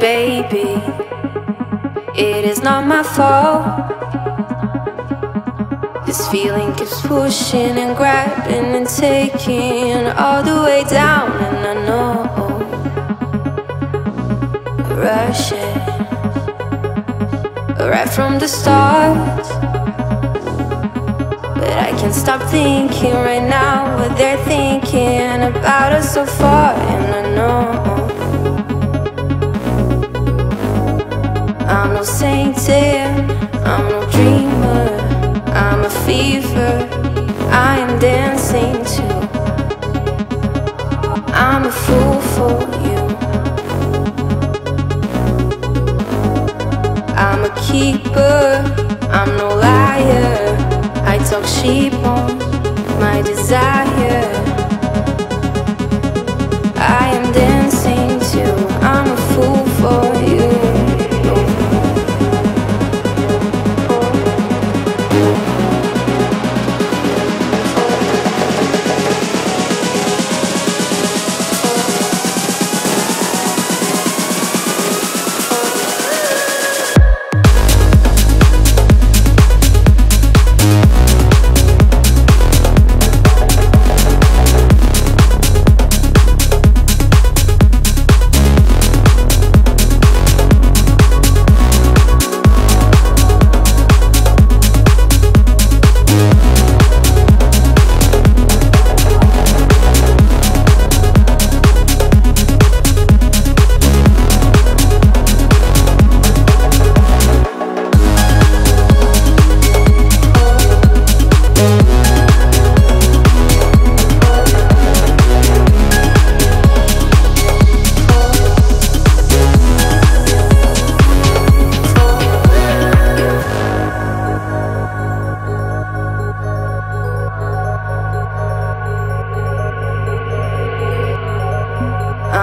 baby. It is not my fault. This feeling keeps pushing and grabbing and taking all the way down, and I know rushing right from the start. But I can't stop thinking right now what they're thinking about us so far, and I know. No sainted, I'm no dreamer, I'm a fever, I am dancing too. I'm a fool for you. I'm a keeper, I'm no liar. I talk sheep on my desire.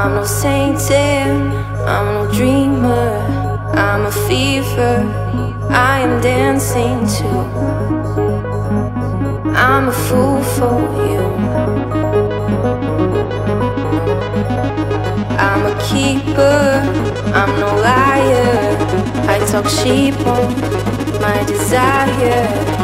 I'm no sainted, I'm no dreamer, I'm a fever, I am dancing too. I'm a fool for you. I'm a keeper, I'm no liar. I talk sheep on my desire.